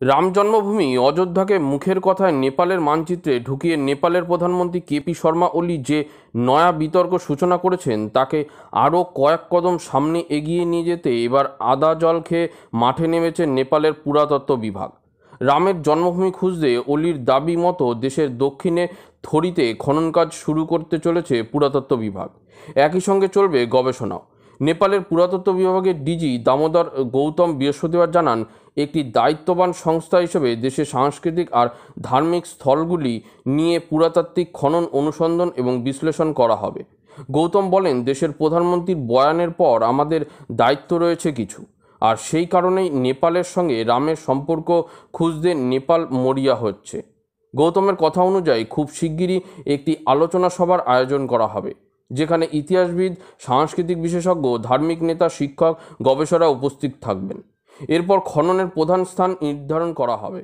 রাম জন্মভূমি, অযোধ্যাকে মুখের কথায় নেপালের মানচিত্রে ঢুকিয়ে নেপালের প্রধানমন্ত্রী কেপি শর্মা ওলি যে নয়া বিতর্ক সূচনা করেছেন, তাকে আরও কয়েক কদম সামনে এগিয়ে নিয়ে যেতে এবার আদা জল খেয়ে মাঠে নেমেছে নেপালের পুরাতত্ত্ব বিভাগ। রামের জন্মভূমি খুঁজতে অলির দাবি মতো দেশের দক্ষিণে থরিতে খনন কাজ শুরু করতে চলেছে পুরাতত্ত্ব বিভাগ। একই সঙ্গে চলবে গবেষণাও। নেপালের পুরাতত্ত্ব বিভাগের ডিজি দামোদর গৌতম বৃহস্পতিবার জানান একটি দায়িত্ববান সংস্থা হিসেবে দেশের সাংস্কৃতিক আর ধার্মিক স্থলগুলি নিয়ে পুরাতাত্ত্বিক খনন, অনুসন্ধান এবং বিশ্লেষণ করা হবে। গৌতম বলেন, দেশের প্রধানমন্ত্রীর বয়ানের পর আমাদের দায়িত্ব রয়েছে কিছু। আর সেই কারণেই নেপালের সঙ্গে রামের সম্পর্ক খুঁজতে নেপাল মরিয়া হচ্ছে। গৌতমের কথা অনুযায়ী খুব শিগগিরই একটি আলোচনা সভার আয়োজন করা হবে, যেখানে ইতিহাসবিদ, সাংস্কৃতিক বিশেষজ্ঞ, ধার্মিক নেতা, শিক্ষক, গবেষকরা উপস্থিত থাকবেন। এরপর খননের প্রধান স্থান নির্ধারণ করা হবে।